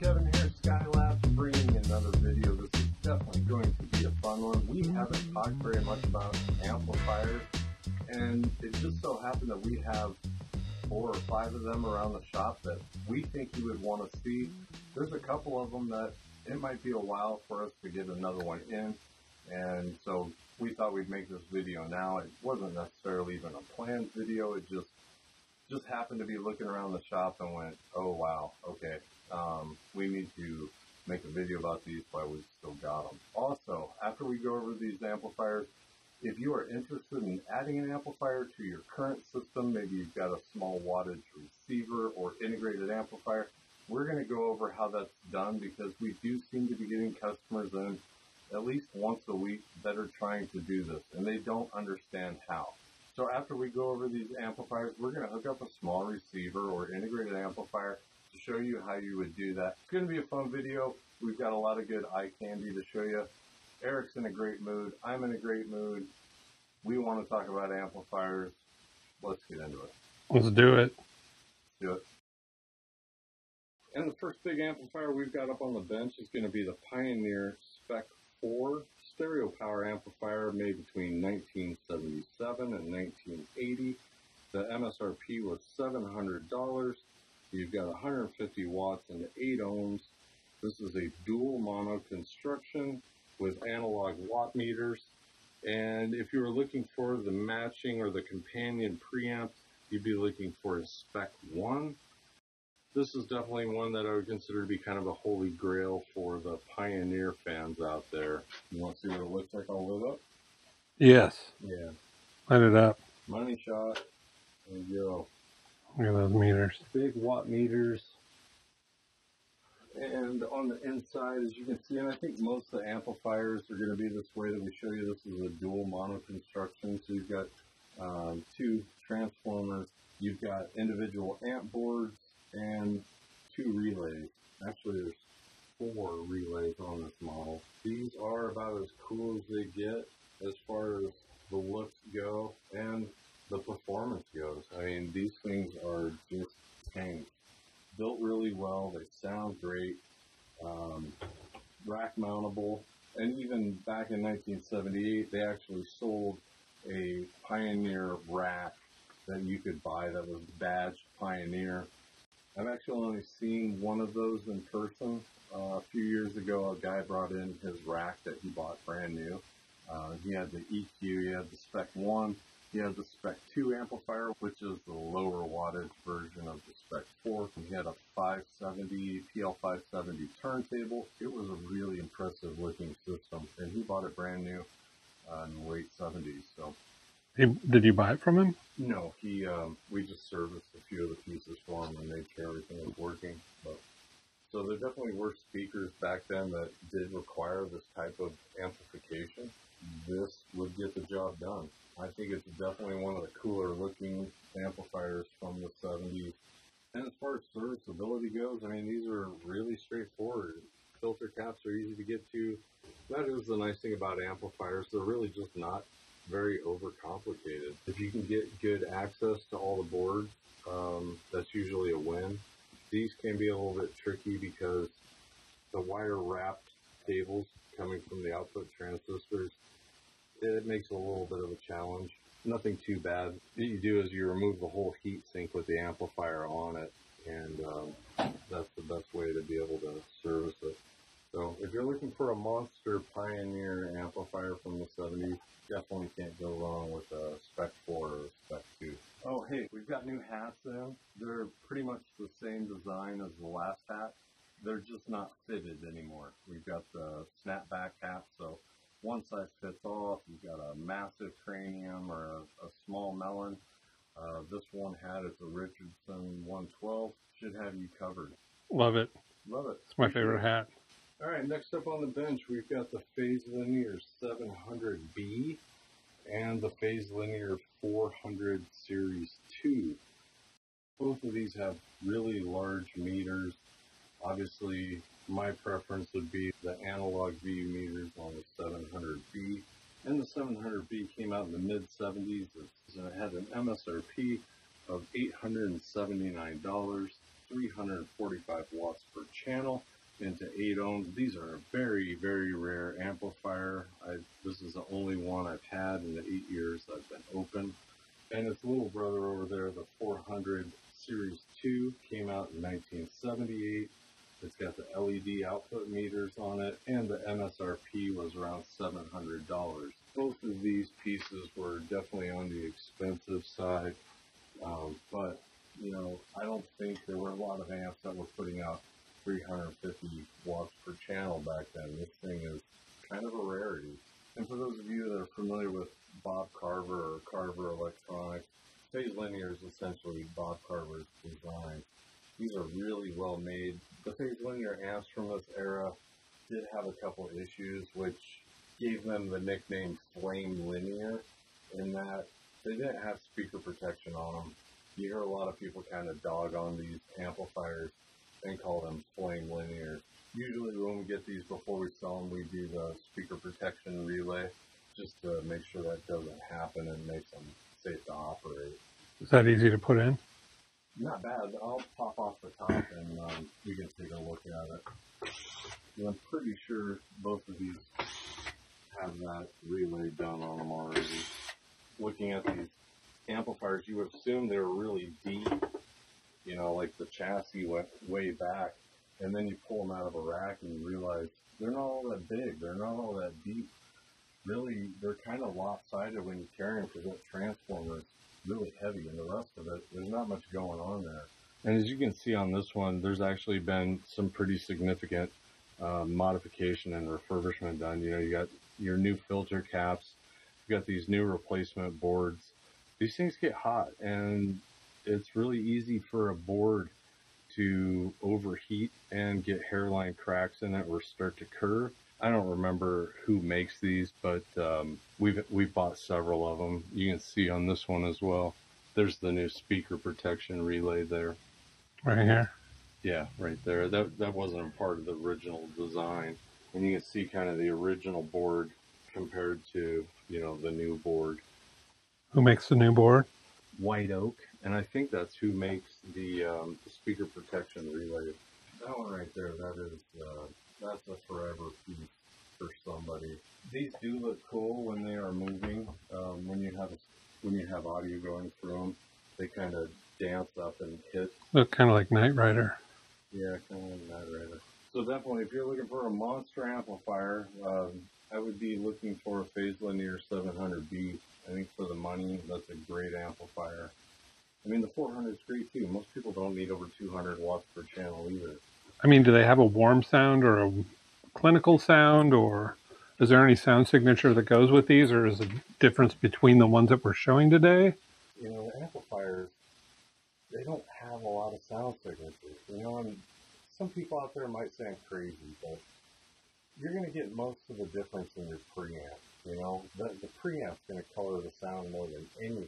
Kevin here, Skylabs bringing another video. This is definitely going to be a fun one. We haven't talked very much about amplifiers and it just so happened that we have four or five of them around the shop that we think you would want to see. There's a couple of them that it might be a while for us to get another one in and so we thought we'd make this video now. It wasn't necessarily even a planned video. It just just happened to be looking around the shop and went, oh wow, okay, um, we need to make a video about these while we've still got them. Also, after we go over these amplifiers, if you are interested in adding an amplifier to your current system, maybe you've got a small wattage receiver or integrated amplifier, we're going to go over how that's done because we do seem to be getting customers in at least once a week that are trying to do this and they don't understand how. So after we go over these amplifiers, we're going to hook up a small receiver or integrated amplifier to show you how you would do that. It's going to be a fun video. We've got a lot of good eye candy to show you. Eric's in a great mood. I'm in a great mood. We want to talk about amplifiers. Let's get into it. Let's do it. Let's do it. And the first big amplifier we've got up on the bench is going to be the Pioneer Spec 4 stereo power amplifier made between 1977 and 1980. The MSRP was $700. You've got 150 watts and 8 ohms. This is a dual mono construction with analog watt meters. And if you were looking for the matching or the companion preamp, you'd be looking for a Spec 1 this is definitely one that I would consider to be kind of a holy grail for the Pioneer fans out there. You want to see what it looks like all lit up? Yes. Yeah. Light it up. Money shot. There you go. Look at those meters. Big watt meters. And on the inside, as you can see, and I think most of the amplifiers are going to be this way that we show you. This is a dual mono construction. So you've got um, two transformers. You've got individual amp boards and two relays. Actually, there's four relays on this model. These are about as cool as they get as far as the looks go and the performance goes. I mean, these things are just tanks. Built really well. They sound great. Um, rack mountable. And even back in 1978, they actually sold a Pioneer rack that you could buy that was badged Pioneer I've actually only seen one of those in person. Uh, a few years ago, a guy brought in his rack that he bought brand new. Uh, he had the EQ, he had the Spec 1, he had the Spec 2 amplifier, which is the lower wattage version of the Spec 4. He had a 570, PL570 turntable. It was a really impressive looking system, and he bought it brand new uh, in the late 70s. So he, did you buy it from him? No, he. Um, we just serviced a few of the pieces for him and made sure everything was working. But so there definitely were speakers back then that did require this type of amplification. This would get the job done. I think it's definitely one of the cooler looking amplifiers from the 70s. And as far as serviceability goes, I mean, these are really straightforward. Filter caps are easy to get to. That is the nice thing about amplifiers. They're really just not very overcomplicated. If you can get good access to all the boards, um, that's usually a win. These can be a little bit tricky because the wire wrapped cables coming from the output transistors, it makes a little bit of a challenge. Nothing too bad. What you do is you remove the whole heat sink with the amplifier on it, and um, that's the best way to be able to service it. So if you're looking for a monster Pioneer amplifier from the 70s, definitely can't go wrong with a Spec 4 or Spec 2. Oh, hey, we've got new hats in. They're pretty much the same design as the last hat. They're just not fitted anymore. We've got the snapback hat, so one size fits all. If you've got a massive cranium or a, a small melon, uh, this one hat is a Richardson 112. Should have you covered. Love it. Love it. It's my favorite hat. All right, next up on the bench, we've got the Phase Linear 700B and the Phase Linear 400 Series 2. Both of these have really large meters. Obviously, my preference would be the analog VU meters on the 700B. And the 700B came out in the mid 70s. It had an MSRP of $879. 345 watts per channel into 8 ohms. These are a very, very rare amplifier. I, this is the only one I've had in the 8 years I've been open. And its little brother over there, the 400 Series 2, came out in 1978. It's got the LED output meters on it, and the MSRP was around $700. Both of these pieces were definitely on the expensive side, um, but you know, I don't think there were a lot of amps that were putting out 350 watts per channel back then. This thing is kind of a rarity. And for those of you that are familiar with Bob Carver or Carver Electronics, Phase Linear is essentially Bob Carver's design. These are really well made. The Phase Linear amps from this era did have a couple issues, which gave them the nickname Flame Linear, in that they didn't have speaker protection on them. You hear a lot of people kind of dog on these amplifiers and call them flame Linear. Usually when we get these before we sell them, we do the speaker protection relay just to make sure that doesn't happen and makes them safe to operate. Is that easy to put in? Not bad. I'll pop off the top and um, you can take a look at it. And I'm pretty sure both of these have that relay done on them already. Looking at these amplifiers, you would assume they were really deep. You know, like the chassis went way back, and then you pull them out of a rack and you realize they're not all that big. They're not all that deep. Really, they're kind of lopsided when you carry them because that transformer is really heavy, and the rest of it, there's not much going on there. And as you can see on this one, there's actually been some pretty significant uh, modification and refurbishment done. You know, you got your new filter caps, you got these new replacement boards. These things get hot, and it's really easy for a board to overheat and get hairline cracks in it or start to curve. I don't remember who makes these, but um, we've we've bought several of them. You can see on this one as well. There's the new speaker protection relay there. Right here. Yeah, right there. That that wasn't a part of the original design, and you can see kind of the original board compared to you know the new board. Who makes the new board? White Oak, and I think that's who makes the, um, the speaker protection relay. That one right there, that is uh, that's a forever piece for somebody. These do look cool when they are moving. Um, when you have a, when you have audio going through them, they kind of dance up and hit. Look kind of like Knight Rider. Yeah, kind of like that right. So definitely, if you're looking for a monster amplifier, um, I would be looking for a Phase Linear 700B. I think for the money, that's a great amplifier. I mean, the 400 is great too. Most people don't need over 200 watts per channel either. I mean, do they have a warm sound or a clinical sound, or is there any sound signature that goes with these, or is the difference between the ones that we're showing today? You know, amplifiers, they don't have a lot of sound signatures. You know, and some people out there might say I'm crazy, but you're going to get most of the difference in your preamp. You know, the, the preamp's going to color the sound more than anything.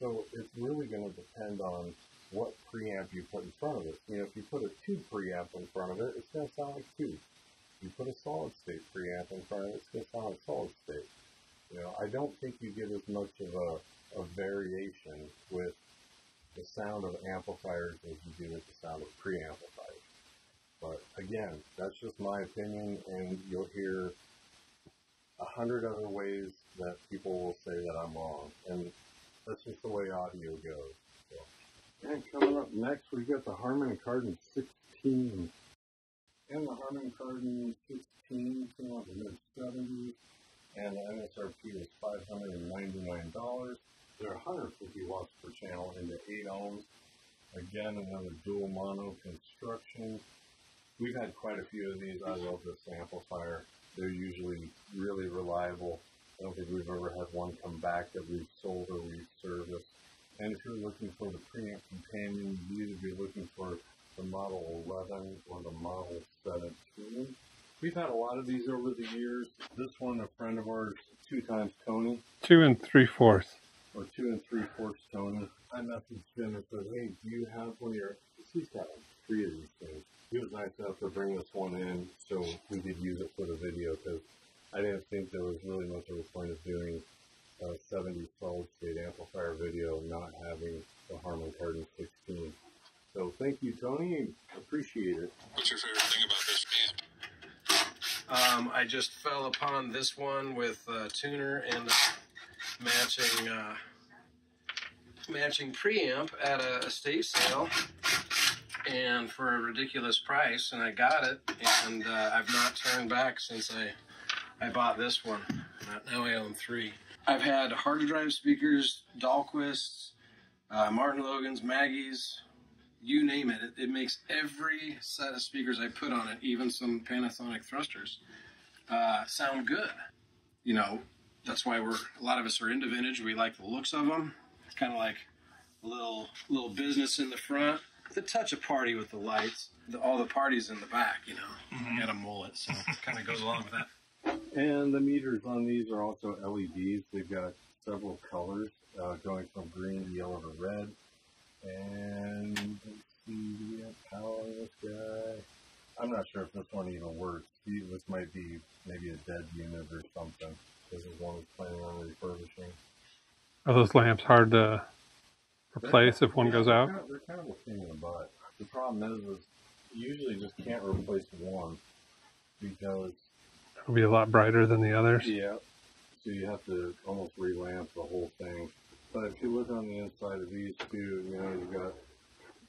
So it's really going to depend on what preamp you put in front of it. You know, if you put a tube preamp in front of it, it's going to sound like tube. You put a solid state preamp in front of it, it's going to sound like solid state. You know, I don't think you get as much of a, a variation with the sound of amplifiers as you do with the sound of preamplifiers. But again, that's just my opinion, and you'll hear a hundred other ways that people will say that I'm wrong, and that's just the way audio goes. And coming up next, we've got the Harman Kardon 16. And the Harman Kardon 16 came out in the mid 70s, and the MSRP was $599. They're 150 watts per channel into 8 ohms. Again, another dual mono construction. We've had quite a few of these. I love this amplifier. They're usually really reliable. I don't think we've ever had one come back that we've sold or we've serviced. And if you're looking for the preamp companion, you either be looking for the Model 11 or the Model 17. We've had a lot of these over the years. This one, a friend of ours, two times Tony, Two and three fourths. or two and three fourths Tony. I messaged him and said, hey, do you have one of your, he's got like three of these things. He was nice enough to bring this one in so we could use it for the video because I didn't think there was really much of a point of doing a 70 solid state amplifier video not having the Harman Kardon 16. So thank you you, Tony. Appreciate it. What's your favorite thing about this amp? Um, I just fell upon this one with a tuner and a matching uh, matching preamp at a estate sale, and for a ridiculous price, and I got it, and uh, I've not turned back since I I bought this one. Now I own three. I've had hard drive speakers, Dahlquists, uh, Martin Logan's, Maggie's, you name it. it. It makes every set of speakers I put on it, even some Panasonic thrusters, uh, sound good. You know, that's why we're a lot of us are into vintage. We like the looks of them. It's kind of like a little little business in the front, the touch of party with the lights. The, all the parties in the back. You know, mm-hmm. got a mullet, so it kind of goes along with that. And the meters on these are also LEDs. They've got several colors, uh, going from green to yellow to red. And let's see, do we have power on this guy? I'm not sure if this one even works. This might be maybe a dead unit or something. This is one we're planning on refurbishing. Are those lamps hard to replace they're, if one yeah, goes out? Kind of, they're kind of a pain in the butt. The problem is, is you usually just can't replace one because It'll be a lot brighter than the others. Yeah. So you have to almost relamp the whole thing. But if you look on the inside of these two, you know, you've got,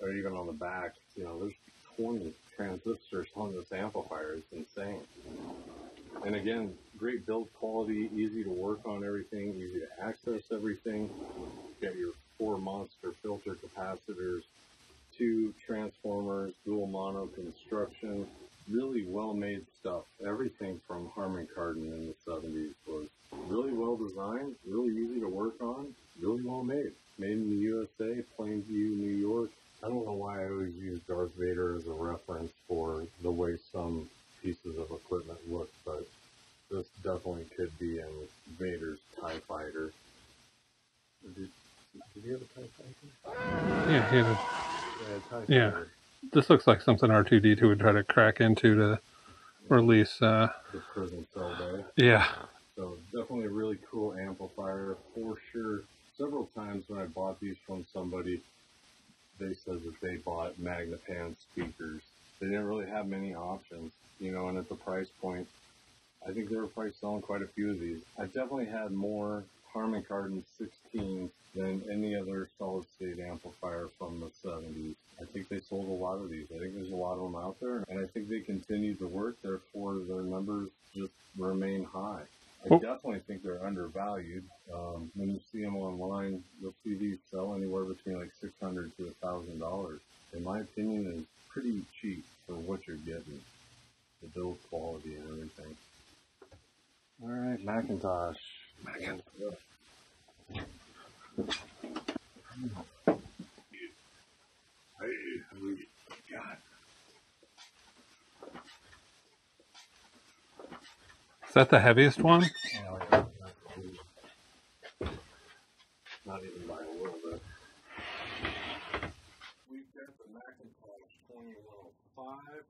or even on the back, you know, there's 20 transistors on this amplifier. It's insane. And again, great build quality, easy to work on everything, easy to access everything. You've got your four monster filter capacitors, two transformers, dual mono construction, really well made stuff. Everything from Harman Kardon in the 70s was really well designed, really easy to work on, really well made. Made in the USA, Plainview, New York. I don't know why I always use Darth Vader as a reference for the way some pieces of equipment look, but this definitely could be in Vader's TIE Fighter. Did, did he have a TIE Fighter? Yeah, he had a, yeah, TIE yeah. Fighter. This looks like something R2D2 would try to crack into to release. Uh, the prison cell bay. Yeah. So definitely a really cool amplifier for sure. Several times when I bought these from somebody, they said that they bought Magnepan speakers. They didn't really have many options, you know, and at the price point, I think they were probably selling quite a few of these. I definitely had more Harman Kardon 16 than any other solid state amplifier from the 70s. I think they sold a lot of these. I think there's a lot of them out there, and I think they continue to work. Therefore, their numbers just remain high. I definitely think they're undervalued. Um, when you see them online, you'll see these sell anywhere between like six hundred to a thousand dollars. In my opinion, is pretty cheap for what you're getting, the build quality and everything. All right, McIntosh. Is that the heaviest one? Not even by a little bit. We've got the McIntosh 2105,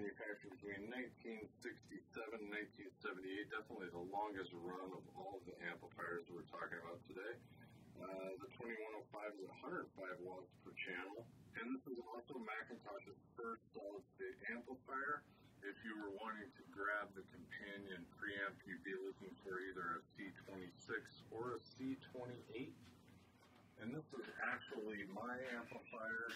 manufactured between 1967 and 1978. Definitely the longest run of all of the amplifiers we're talking about today. Uh, the 2105 is 105 watts per channel, and this is also McIntosh's first solid state amplifier if you were wanting to grab the companion preamp, you'd be looking for either a C26 or a C28. And this is actually my amplifier.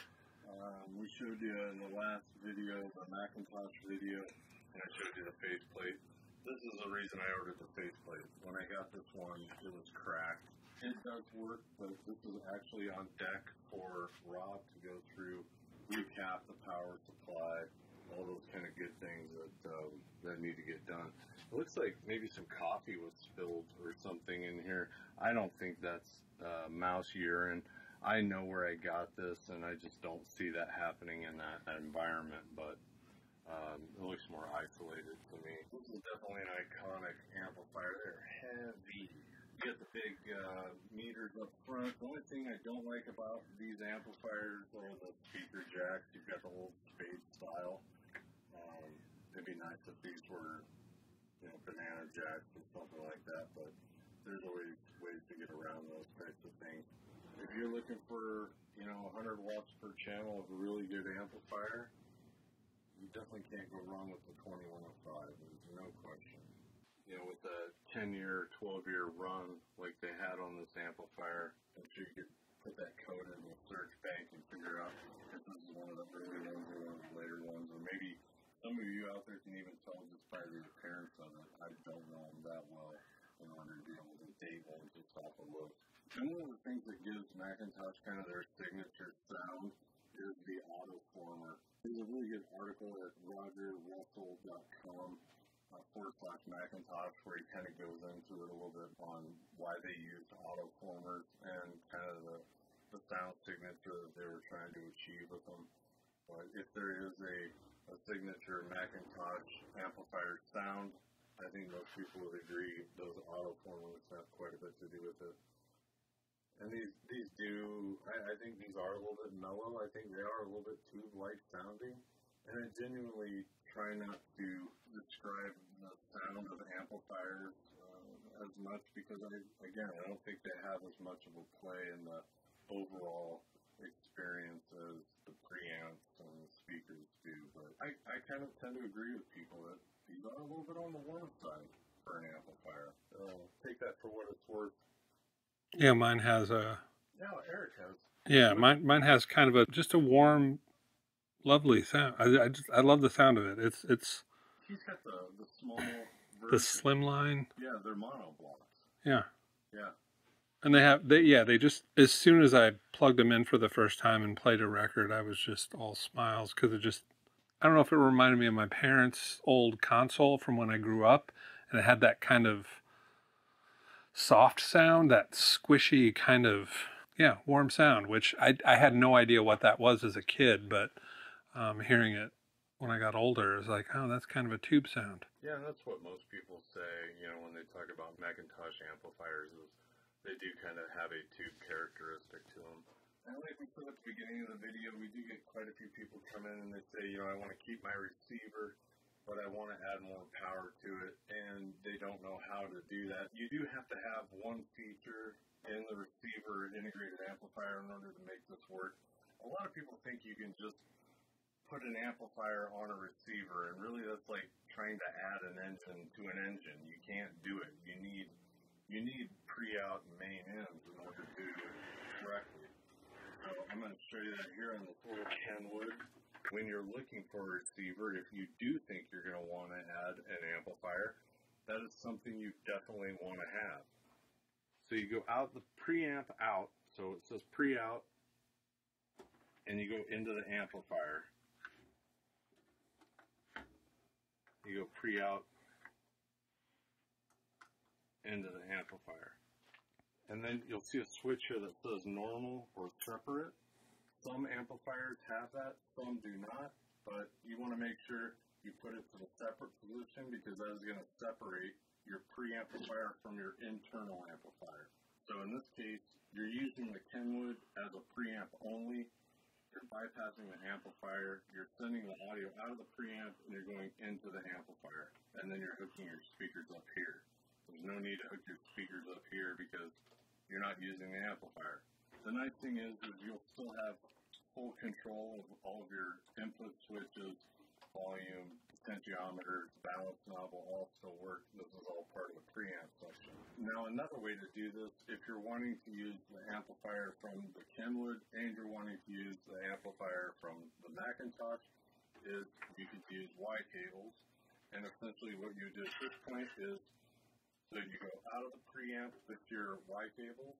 Um, we showed you in the last video, the McIntosh video, and I showed you the faceplate. This is the reason I ordered the faceplate. When I got this one, it was cracked. It does work, but this is actually on deck for Rob to go through, recap the power supply, all those kind of good things that um, that need to get done. It looks like maybe some coffee was spilled or something in here. I don't think that's uh, mouse urine. I know where I got this, and I just don't see that happening in that, environment. But um, it looks more isolated to me. This is definitely an iconic amplifier. They're heavy. You get the big uh, meters up front. The only thing I don't like about these amplifiers are the speaker jacks. You've got the old spade style. Um, it'd be nice if these were, you know, banana jacks or something like that, but there's always ways to get around those types of things. If you're looking for you know, 100 watts per channel of a really good amplifier, you definitely can't go wrong with the 2105. There's no question. You know, with a 10 year, 12 year run like they had on this amplifier, I'm sure you could put that code in the search bank and figure out if this is one of the early ones or one of the later ones, or maybe some of you out there can even tell just by the appearance of it. I don't know them that well in order to be able to date one just off a look. And one of the things that gives McIntosh kind of their signature sound is the auto former. There's a really good article at rogerrussell.com uh, forward slash McIntosh where he kind of goes into it a little bit on why they used auto formers and kind of the, the sound signature that they were trying to achieve with them. But if there is a, a signature McIntosh amplifier sound, I think most people would agree those auto formers have quite a bit to do with it. And these these do I, I think these are a little bit mellow. I think they are a little bit tube like sounding. And I genuinely try not to describe the sound of amplifiers uh, as much because I again I don't think they have as much of a play in the overall experience as the preamps and the speakers do. But I, I kind of tend to agree with people that these are a little bit on the warm side for an amplifier. Uh, take that for what it's worth. Yeah, mine has a. Now Eric has Yeah, mine mine has kind of a just a warm, lovely sound. I, I just I love the sound of it. It's it's he's got the the small the version. slim line. yeah, they're mono blocks. Yeah, Yeah. and they have they yeah they just as soon as I plugged them in for the first time and played a record, I was just all smiles because it just I don't know if it reminded me of my parents' old console from when I grew up, and it had that kind of soft sound, that squishy kind of yeah warm sound, which I I had no idea what that was as a kid, but um, hearing it when I got older, it was like oh that's kind of a tube sound. Yeah, that's what most people say, you know, when they talk about McIntosh amplifiers is they do kind of have a tube characteristic to them. And like we said at the beginning of the video, we do get quite a few people come in and they say, you know, I want to keep my receiver, but I want to add more power to it, and they don't know how to do that. You do have to have one feature in the receiver integrated amplifier in order to make this work. A lot of people think you can just put an amplifier on a receiver, and really that's like trying to add an engine to an engine. You can't do it. You need you need pre-out main ins in order to do it correctly. So I'm going to show you that here on Kenwood. When you're looking for a receiver, if you do think you're going to want to add an amplifier, that is something you definitely want to have. So you go out the preamp out, so it says pre-out, and you go into the amplifier. You go pre-out into the amplifier. And then you'll see a switch here that says normal or separate. Some amplifiers have that, some do not, but you want to make sure you put it to the separate position because that is going to separate your preamplifier from your internal amplifier. So in this case, you're using the Kenwood as a preamp only. You're bypassing the amplifier. You're sending the audio out of the preamp and you're going into the amplifier. And then you're hooking your speakers up here. There's no need to hook your speakers up here because you're not using the amplifier. The nice thing is, is you'll still have full control of all of your input switches, volume, potentiometers, balance knob will all still work. This is all part of the preamp section. Now another way to do this, if you're wanting to use the amplifier from the Kenwood and you're wanting to use the amplifier from the McIntosh, is you could use Y cables. And essentially what you do at this point is so you go out of the preamp with your Y cables.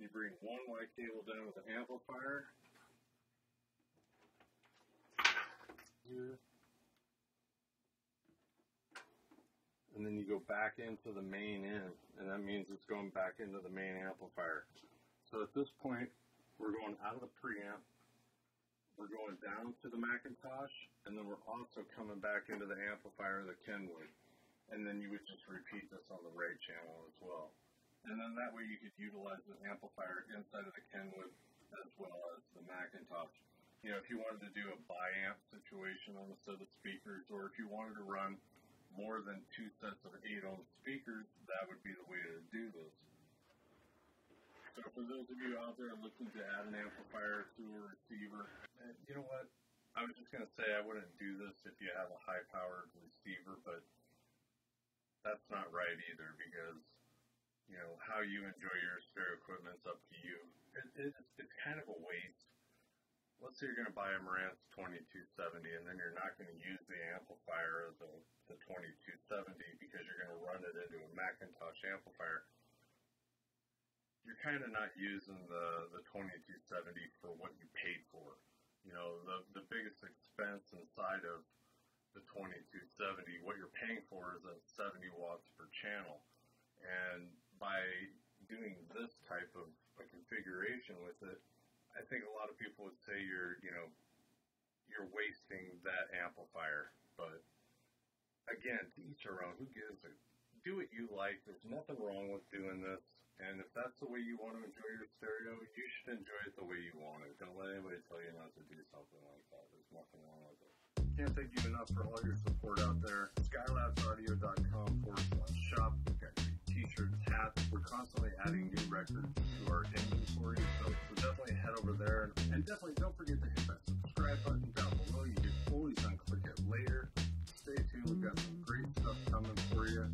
You bring one white cable down with the amplifier. Here. And then you go back into the main in, and that means it's going back into the main amplifier. So at this point, we're going out of the preamp, we're going down to the McIntosh, and then we're also coming back into the amplifier of the Kenwood and then you would just repeat this on the right channel. And then that way you could utilize the amplifier inside of the Kenwood as well as the McIntosh. You know, if you wanted to do a biamp situation on a set of speakers, or if you wanted to run more than two sets of 8 ohm speakers, that would be the way to do this. So for those of you out there looking to add an amplifier to a receiver, eh, you know what? I was just gonna say I wouldn't do this if you have a high powered receiver, but that's not right either because you know how you enjoy your stereo equipment's up to you. It, it, it's kind of a waste. Let's say you're gonna buy a Marantz 2270 and then you're not gonna use the amplifier of the, the 2270 because you're gonna run it into a McIntosh amplifier you're kind of not using the the 2270 for what you paid for. You know, the the biggest expense inside of the 2270, what you're paying for is a 70 watts per channel, and by doing this type of a configuration with it, I think a lot of people would say you're you know you're wasting that amplifier, but again, to each their own. Who gives a do what you like. There's nothing wrong with doing this. And if that's the way you want to enjoy your stereo, you should enjoy it the way you want it. Don't let anybody tell you not to do something like that. There's nothing wrong with it. Can't thank you enough for all your support out there. Skylabsaudio.com forward slash shop. We've future taps. We're constantly adding new records to our inventory, so, so definitely head over there. And definitely don't forget to hit that subscribe button down below. You can always unclick it later. Stay tuned. We've got some great stuff coming for you.